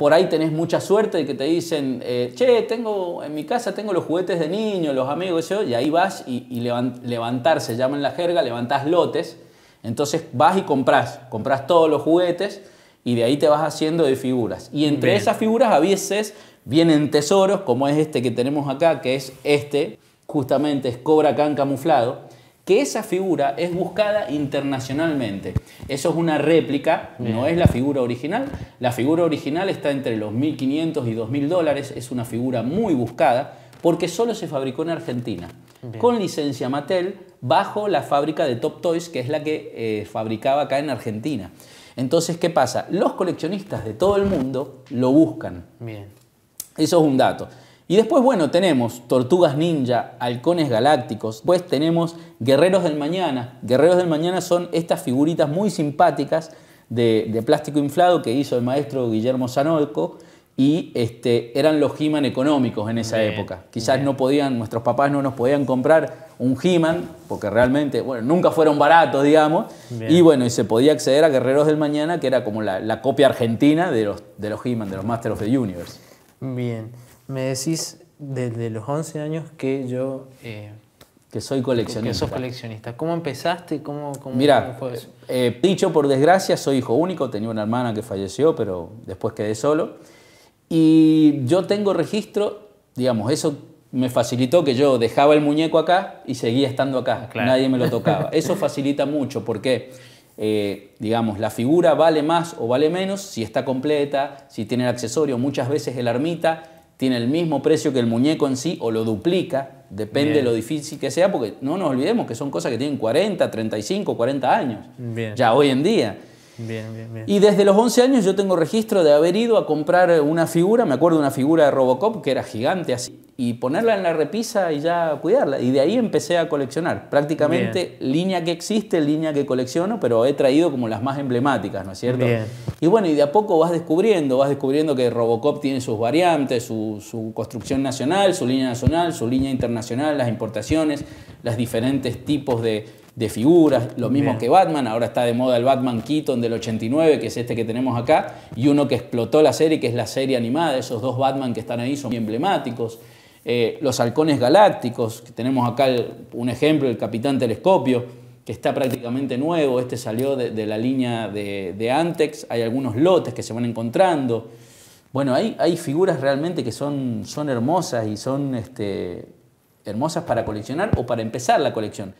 por ahí tenés mucha suerte de que te dicen, eh, che, tengo, en mi casa tengo los juguetes de niños, los amigos, eso, y ahí vas y, y levantar, se llama en la jerga, levantás lotes, entonces vas y compras, compras todos los juguetes y de ahí te vas haciendo de figuras. Y entre esas figuras a veces vienen tesoros, como es este que tenemos acá, que es este, justamente es Cobra Khan camuflado, que esa figura es buscada internacionalmente. Eso es una réplica, no es la figura original. La figura original está entre los 1.500 y 2.000 dólares, es una figura muy buscada porque solo se fabricó en Argentina, con licencia Mattel, bajo la fábrica de Top Toys, que es la que eh, fabricaba acá en Argentina. Entonces, ¿qué pasa? Los coleccionistas de todo el mundo lo buscan. Bien. Eso es un dato. Y después, bueno, tenemos Tortugas Ninja, Halcones Galácticos, pues tenemos Guerreros del Mañana. Guerreros del Mañana son estas figuritas muy simpáticas de, plástico inflado que hizo el maestro Guillermo Sanolco y este, eran los He-Man económicos en esa época. Quizás no podían, nuestros papás no nos podían comprar un He-Man, porque realmente, bueno, nunca fueron baratos, digamos, y bueno, y se podía acceder a Guerreros del Mañana, que era como la, copia argentina de los, de los He-Man, de los Masters of the Universe. Bien. Me decís desde los 11 años que yo... Eh, que soy coleccionista. Que sos coleccionista. ¿Cómo empezaste? ¿Cómo, cómo, Mira, fue eso? Eh, dicho por desgracia, soy hijo único. Tenía una hermana que falleció, pero después quedé solo. Y yo tengo registro, digamos, eso me facilitó que yo dejaba el muñeco acá y seguía estando acá. Nadie me lo tocaba. Eso facilita mucho porque, eh, digamos, la figura vale más o vale menos si está completa, si tiene el accesorio. Muchas veces el armita tiene el mismo precio que el muñeco en sí o lo duplica, depende de lo difícil que sea, porque no nos olvidemos que son cosas que tienen 40, 35, 40 años, ya hoy en día. Y desde los 11 años yo tengo registro de haber ido a comprar una figura, me acuerdo de una figura de Robocop que era gigante así, y ponerla en la repisa y ya cuidarla. Y de ahí empecé a coleccionar. Prácticamente línea que existe, línea que colecciono, pero he traído como las más emblemáticas, ¿no es cierto? Y bueno, y de a poco vas descubriendo, vas descubriendo que Robocop tiene sus variantes, su, su construcción nacional, su línea nacional, su línea internacional, las importaciones, los diferentes tipos de, de figuras, lo mismo que Batman, ahora está de moda el Batman Keaton del 89, que es este que tenemos acá, y uno que explotó la serie, que es la serie animada, esos dos Batman que están ahí son muy emblemáticos. Eh, los halcones galácticos, que tenemos acá un ejemplo, el Capitán Telescopio, que está prácticamente nuevo, este salió de, la línea de, Antex, hay algunos lotes que se van encontrando. Bueno, hay, hay figuras realmente que son, son hermosas y son este, hermosas para coleccionar o para empezar la colección.